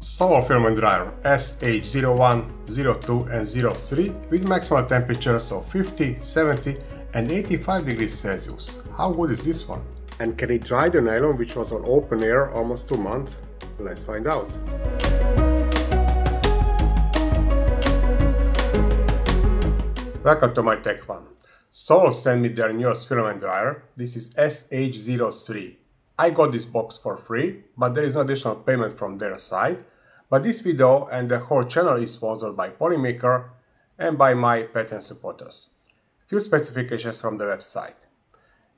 Sovol filament dryer SH01, 02 and 03 with maximal temperatures of 50, 70 and 85 degrees Celsius. How good is this one? And can it dry the nylon which was on open air almost two months? Let's find out. Welcome to my Tech Fun. Sovol sent me their newest filament dryer. This is SH03. I got this box for free, but there is no additional payment from their side. But this video and the whole channel is sponsored by Polymaker and by my Patreon supporters. Few specifications from the website.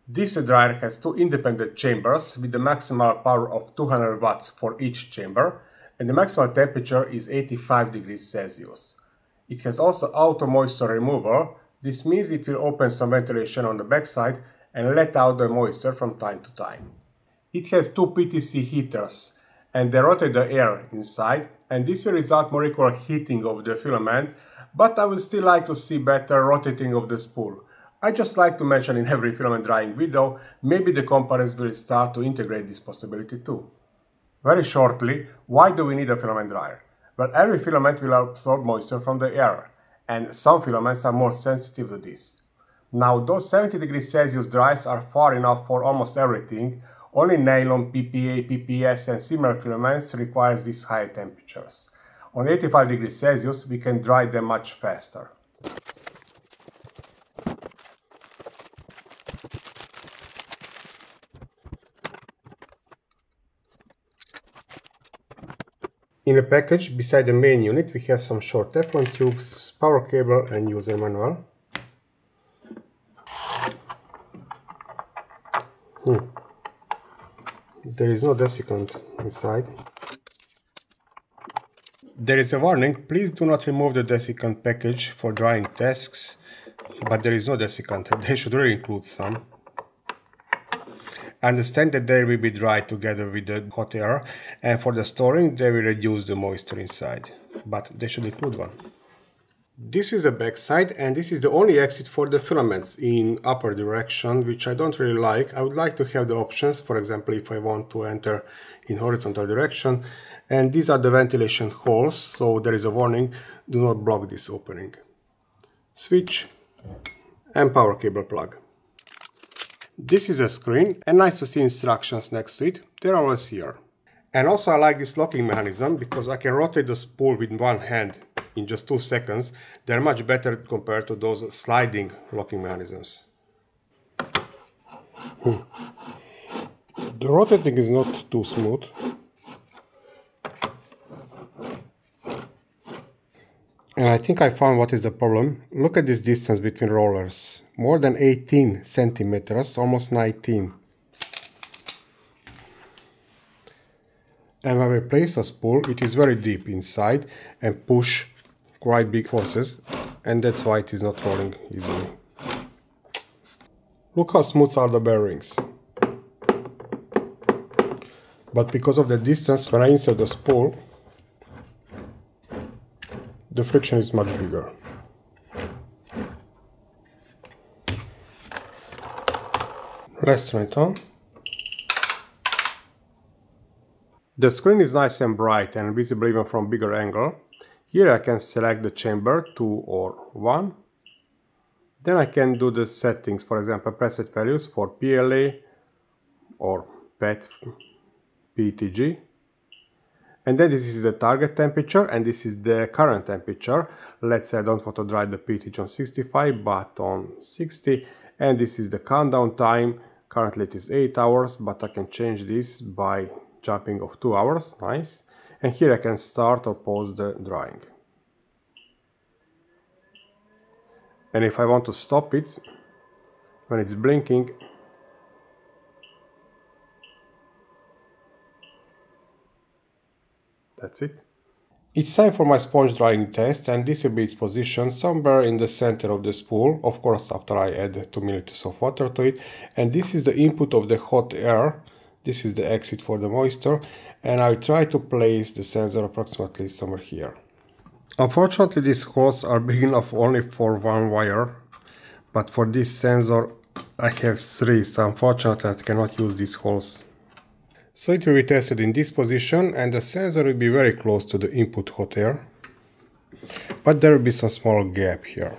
This dryer has two independent chambers with the maximal power of 200 watts for each chamber and the maximal temperature is 85 degrees Celsius. It has also auto moisture removal. This means it will open some ventilation on the backside and let out the moisture from time to time. It has two PTC heaters and they rotate the air inside and this will result more equal heating of the filament but I would still like to see better rotating of the spool. I just like to mention in every filament drying video, maybe the companies will start to integrate this possibility too. Very shortly, why do we need a filament dryer? Well, every filament will absorb moisture from the air, and some filaments are more sensitive to this. Now, those 70 degrees Celsius dries are far enough for almost everything, only nylon, PPA, PPS and similar filaments requires these high temperatures. On 85 degrees Celsius, we can dry them much faster. In the package, beside the main unit, we have some short Teflon tubes, power cable and user manual. Hmm. There is no desiccant inside. There is a warning, please do not remove the desiccant package for drying tasks, but there is no desiccant, they should really include some. Understand that they will be dried together with the hot air and for the storing they will reduce the moisture inside, but they should include one. This is the back side and this is the only exit for the filaments in upper direction, which I don't really like. I would like to have the options, for example, if I want to enter in horizontal direction. And these are the ventilation holes, so there is a warning, do not block this opening. Switch and power cable plug. This is a screen and nice to see instructions next to it, they're always here. And also I like this locking mechanism because I can rotate the spool with one hand in just two seconds. They're much better compared to those sliding locking mechanisms. The rotating is not too smooth. And I think I found what is the problem. Look at this distance between rollers. More than 18 centimeters, almost 19. And when we place a spool, it is very deep inside and push quite big forces. And that's why it is not rolling easily. Look how smooth are the bearings. But because of the distance, when I insert the spool, the friction is much bigger. Let's turn it on. The screen is nice and bright and visible even from bigger angle. Here I can select the chamber 2 or 1. Then I can do the settings, for example preset values for PLA or PET PETG and then this is the target temperature and this is the current temperature. Let's say I don't want to dry the PETG on 65 but on 60 and this is the countdown time. Currently it is 8 hours but I can change this by jumping of 2 hours. Nice and here I can start or pause the drawing. and if I want to stop it when it's blinking That's it. It's time for my sponge drying test and this will be its position somewhere in the center of the spool, of course after I add 2 milliliters of water to it. And this is the input of the hot air, this is the exit for the moisture, and I'll try to place the sensor approximately somewhere here. Unfortunately these holes are big enough only for one wire, but for this sensor I have three, so unfortunately I cannot use these holes So it will be tested in this position and the sensor will be very close to the input hot air. But there will be some small gap here.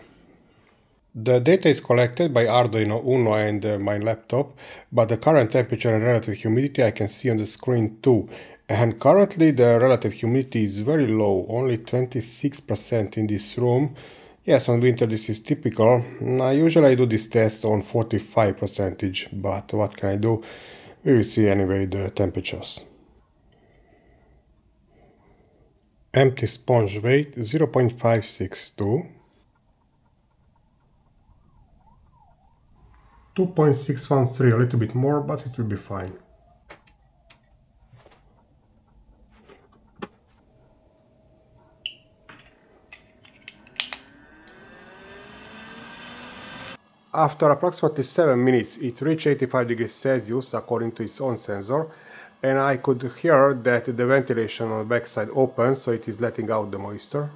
The data is collected by Arduino Uno and uh, my laptop, but the current temperature and relative humidity I can see on the screen too. And currently the relative humidity is very low, only 26% in this room. Yes, on winter this is typical. Mm, I usually do this test on 45 percentage, but what can I do? We will see anyway the temperatures. Empty sponge weight 0.562 2.613, a little bit more, but it will be fine. After approximately 7 minutes it reached 85 degrees Celsius according to its own sensor and I could hear that the ventilation on the backside opened so it is letting out the moisture.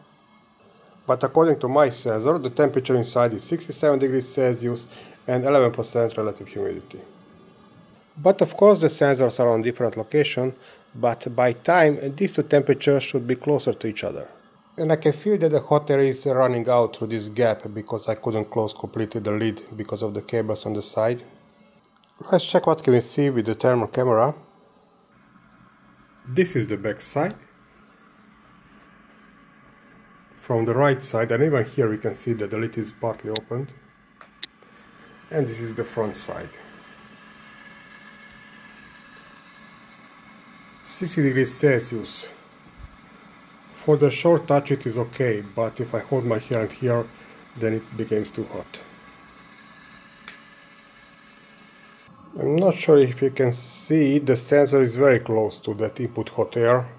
But according to my sensor the temperature inside is 67 degrees Celsius and 11% relative humidity. But of course the sensors are on different location, but by time these two temperatures should be closer to each other. And I can feel that the hot air is running out through this gap because I couldn't close completely the lid because of the cables on the side. Let's check what can we see with the thermal camera. This is the back side. From the right side, and even here we can see that the lid is partly opened. And this is the front side. 60 degrees Celsius for the short touch it is okay, but if I hold my hand here, then it becomes too hot. I'm not sure if you can see, the sensor is very close to that input hot air.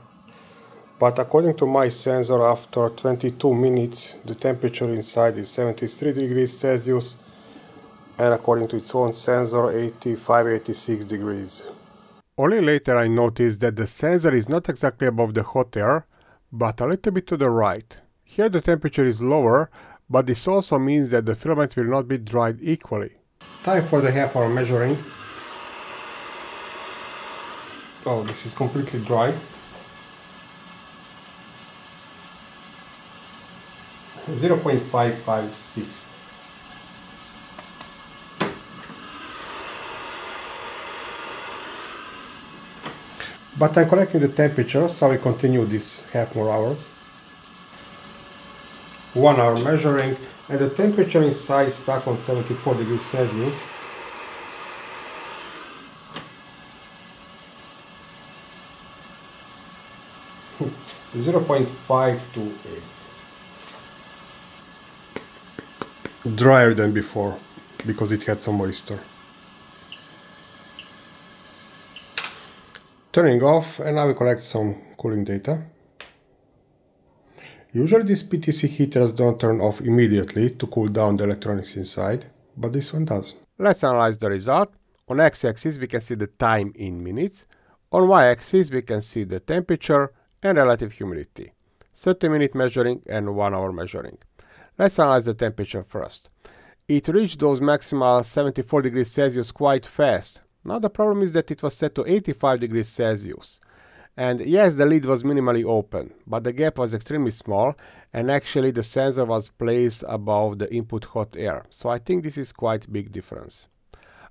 But according to my sensor, after 22 minutes, the temperature inside is 73 degrees Celsius, and according to its own sensor, 85-86 degrees. Only later I noticed that the sensor is not exactly above the hot air, but a little bit to the right. Here the temperature is lower, but this also means that the filament will not be dried equally. Time for the half hour measuring. Oh, this is completely dry. 0.556 But I'm collecting the temperature, so I continue this half more hours. One hour measuring, and the temperature inside stuck on 74 degrees Celsius. Zero point five two eight. Drier than before, because it had some moisture. Turning off and I will collect some cooling data. Usually these PTC heaters don't turn off immediately to cool down the electronics inside, but this one does. Let's analyze the result. On x-axis we can see the time in minutes. On y-axis we can see the temperature and relative humidity. 30 minute measuring and 1 hour measuring. Let's analyze the temperature first. It reached those maximal 74 degrees Celsius quite fast, now the problem is that it was set to 85 degrees Celsius. And yes, the lid was minimally open, but the gap was extremely small and actually the sensor was placed above the input hot air. So I think this is quite big difference.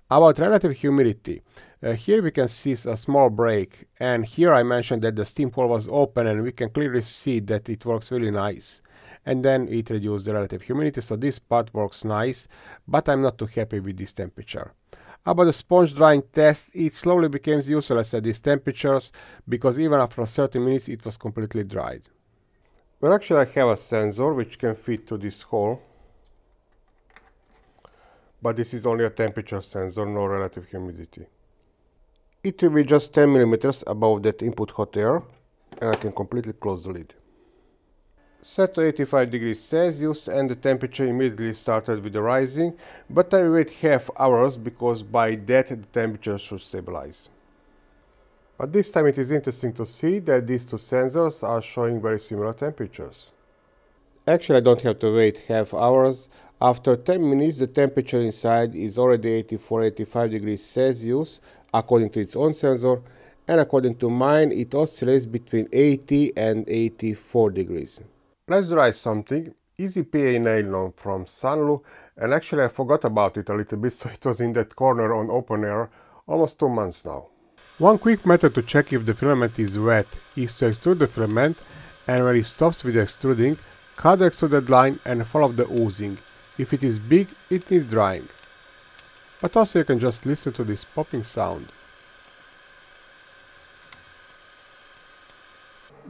About relative humidity, uh, here we can see a small break and here I mentioned that the steam hole was open and we can clearly see that it works really nice. And then it reduced the relative humidity, so this part works nice, but I'm not too happy with this temperature. About the sponge drying test, it slowly became useless at these temperatures because even after 30 minutes it was completely dried. Well actually I have a sensor which can fit to this hole. But this is only a temperature sensor, no relative humidity. It will be just 10 millimeters above that input hot air and I can completely close the lid set to 85 degrees Celsius and the temperature immediately started with the rising, but I wait half hours because by that the temperature should stabilize. But this time it is interesting to see that these two sensors are showing very similar temperatures. Actually I don't have to wait half hours. After 10 minutes the temperature inside is already 84-85 degrees Celsius according to its own sensor and according to mine it oscillates between 80 and 84 degrees. Let's try something. Easy PA nylon from Sunlu and actually I forgot about it a little bit so it was in that corner on open air almost two months now. One quick method to check if the filament is wet is to extrude the filament and when it stops with extruding, cut the extruded line and follow the oozing. If it is big, it needs drying. But also you can just listen to this popping sound.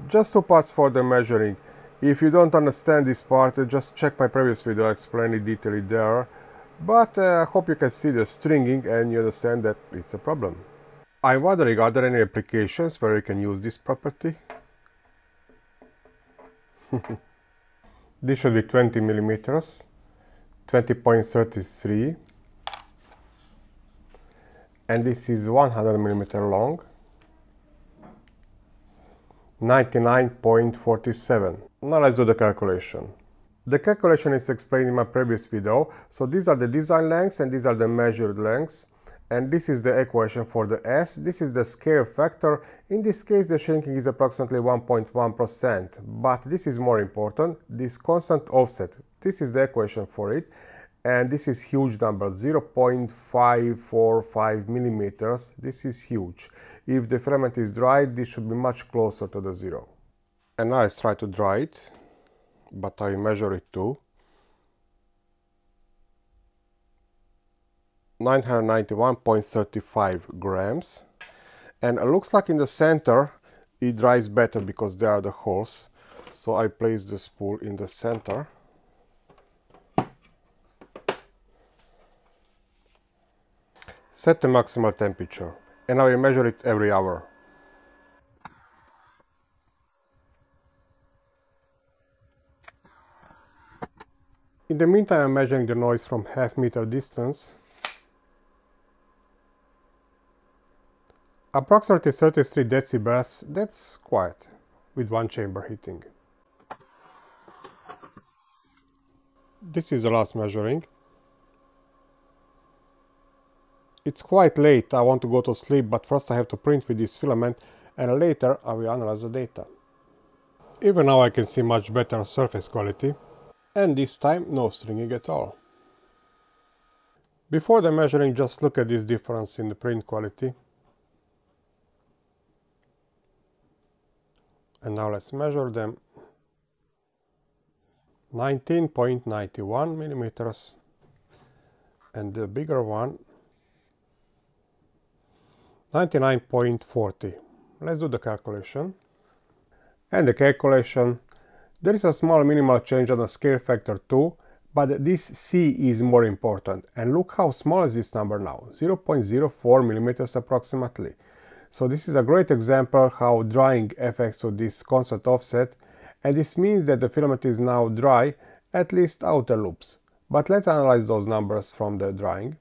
Just two parts for the measuring. If you don't understand this part, just check my previous video, I explain it detailedly there. But uh, I hope you can see the stringing and you understand that it's a problem. I'm wondering, are there any applications where you can use this property? this should be 20 millimeters, 20.33 and this is 100 millimeter long 99.47 now let's do the calculation the calculation is explained in my previous video so these are the design lengths and these are the measured lengths and this is the equation for the S. This is the scale factor. In this case, the shrinking is approximately 1.1%, but this is more important, this constant offset. This is the equation for it, and this is huge number, 0.545 millimeters. This is huge. If the filament is dry, this should be much closer to the zero. And now let's try to dry it, but I measure it too. 991.35 grams and it looks like in the center it dries better because there are the holes so I place the spool in the center set the maximal temperature and I will measure it every hour In the meantime I'm measuring the noise from half meter distance Approximately 33 decibels, that's quiet, with one chamber heating. This is the last measuring. It's quite late, I want to go to sleep, but first I have to print with this filament and later I will analyze the data. Even now I can see much better surface quality and this time no stringing at all. Before the measuring just look at this difference in the print quality. and now let's measure them 19.91 millimeters and the bigger one 99.40 let's do the calculation. And the calculation there is a small minimal change on the scale factor too but this C is more important. And look how small is this number now 0.04 millimeters approximately. So this is a great example how drying affects to this constant offset. And this means that the filament is now dry, at least outer loops. But let's analyze those numbers from the drying.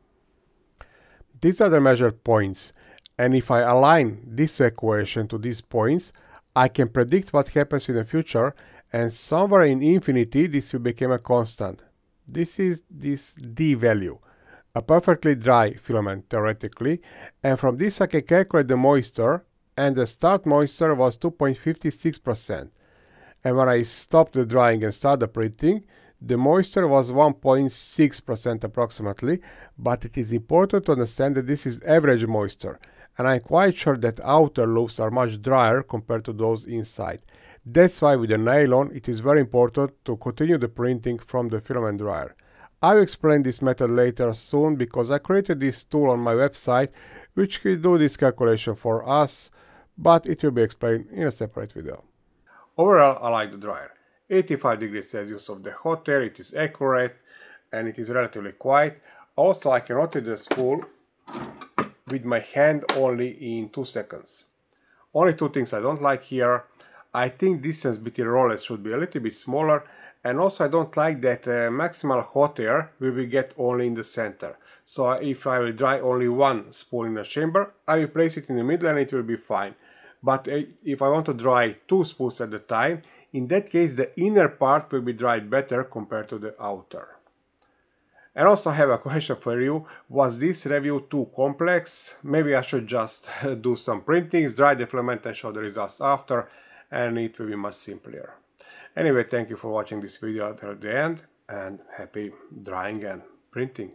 These are the measured points and if I align this equation to these points, I can predict what happens in the future and somewhere in infinity this will become a constant. This is this d value a perfectly dry filament theoretically, and from this I can calculate the moisture, and the start moisture was 2.56%. And when I stopped the drying and started printing, the moisture was 1.6% approximately, but it is important to understand that this is average moisture, and I'm quite sure that outer loops are much drier compared to those inside. That's why with the nylon it is very important to continue the printing from the filament dryer. I'll explain this method later soon because I created this tool on my website which will do this calculation for us, but it will be explained in a separate video. Overall, I like the dryer. 85 degrees Celsius of the hot air, it is accurate and it is relatively quiet. Also, I can rotate the spool with my hand only in 2 seconds. Only two things I don't like here. I think distance between rollers should be a little bit smaller and also I don't like that uh, maximal hot air we will get only in the center. So if I will dry only one spool in the chamber, I will place it in the middle and it will be fine. But uh, if I want to dry two spools at a time, in that case the inner part will be dried better compared to the outer. And also I have a question for you. Was this review too complex? Maybe I should just do some printings, dry the filament and show the results after and it will be much simpler. Anyway, thank you for watching this video until the end and happy drying and printing.